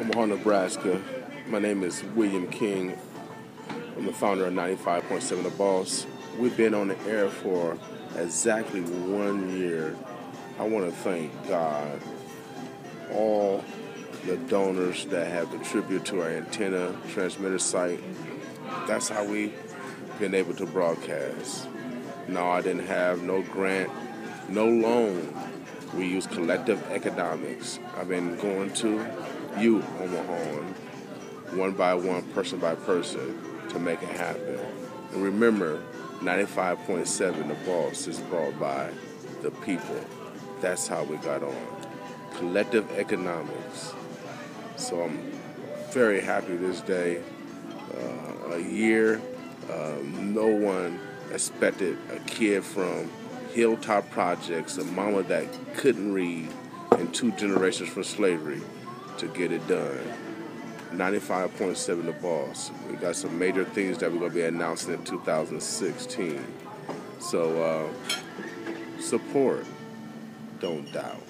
Omaha, Nebraska. My name is William King. I'm the founder of 95.7 The Boss. We've been on the air for exactly one year. I want to thank God, all the donors that have contributed to our antenna transmitter site. That's how we've been able to broadcast. No, I didn't have no grant, no loan. We use collective economics. I've been going to you, Omaha, one by one, person by person, to make it happen. And remember, 95.7, the boss is brought by the people. That's how we got on. Collective economics. So I'm very happy this day. Uh, a year, uh, no one expected a kid from Hilltop Projects, a mama that couldn't read, and two generations from slavery to get it done. 95.7 The Boss. We got some major things that we're going to be announcing in 2016. So, uh, support, don't doubt.